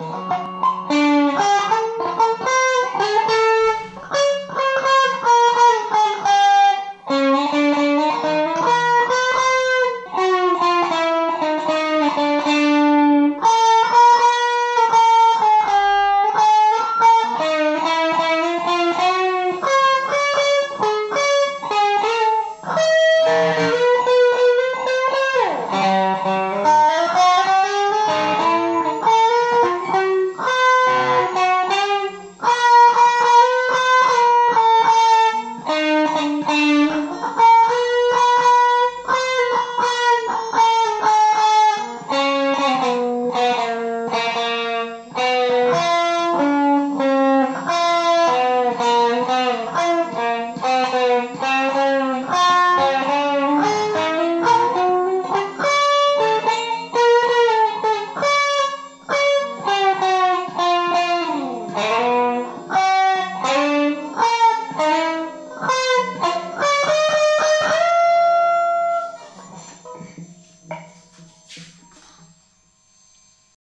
Oh.